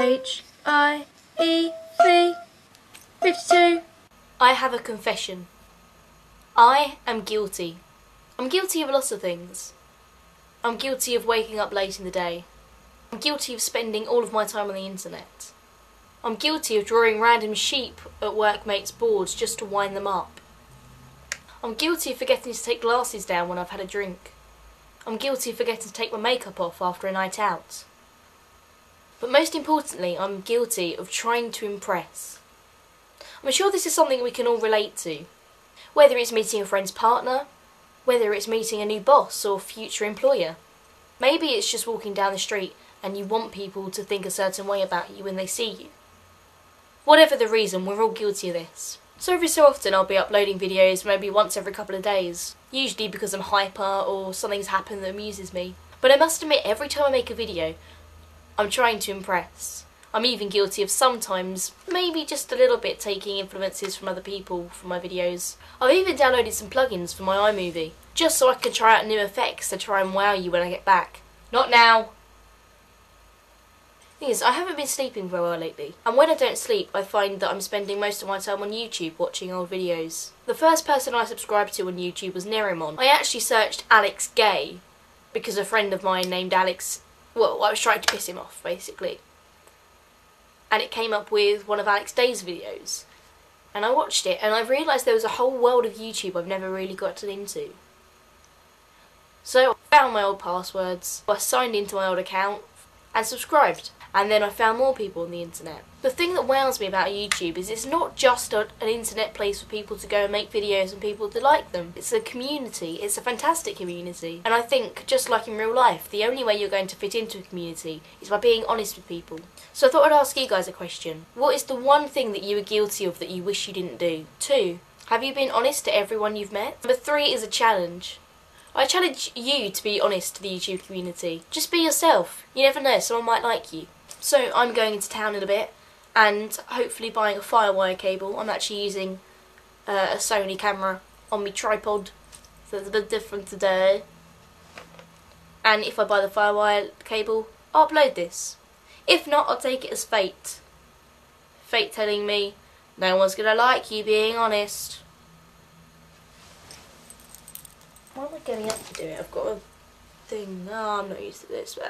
H I E V 52. I have a confession. I am guilty. I'm guilty of lots of things. I'm guilty of waking up late in the day. I'm guilty of spending all of my time on the internet. I'm guilty of drawing random sheep at workmates' boards just to wind them up. I'm guilty of forgetting to take glasses down when I've had a drink. I'm guilty of forgetting to take my makeup off after a night out. But most importantly, I'm guilty of trying to impress. I'm sure this is something we can all relate to. Whether it's meeting a friend's partner, whether it's meeting a new boss or future employer. Maybe it's just walking down the street and you want people to think a certain way about you when they see you. Whatever the reason, we're all guilty of this. So every so often I'll be uploading videos maybe once every couple of days, usually because I'm hyper or something's happened that amuses me. But I must admit every time I make a video, I'm trying to impress. I'm even guilty of sometimes, maybe just a little bit taking influences from other people for my videos. I've even downloaded some plugins for my iMovie, just so I can try out new effects to try and wow you when I get back. Not now! Thing is, I haven't been sleeping very well lately, and when I don't sleep, I find that I'm spending most of my time on YouTube watching old videos. The first person I subscribed to on YouTube was Nerimon. I actually searched Alex Gay, because a friend of mine named Alex, well, I was trying to piss him off, basically. And it came up with one of Alex Day's videos. And I watched it, and I realised there was a whole world of YouTube I've never really gotten into. So I found my old passwords, I signed into my old account, and subscribed and then I found more people on the internet. The thing that wows me about YouTube is it's not just a, an internet place for people to go and make videos and people to like them. It's a community. It's a fantastic community. And I think, just like in real life, the only way you're going to fit into a community is by being honest with people. So I thought I'd ask you guys a question. What is the one thing that you were guilty of that you wish you didn't do? Two, have you been honest to everyone you've met? Number three is a challenge. I challenge you to be honest to the YouTube community. Just be yourself. You never know, someone might like you. So I'm going into town in a bit and hopefully buying a firewire cable. I'm actually using uh, a Sony camera on my tripod, so it's a bit different today. And if I buy the firewire cable, I'll upload this. If not, I'll take it as fate. Fate telling me no one's gonna like you being honest. Why am I getting up to do it? I've got a thing. No, I'm not used to this. Blah.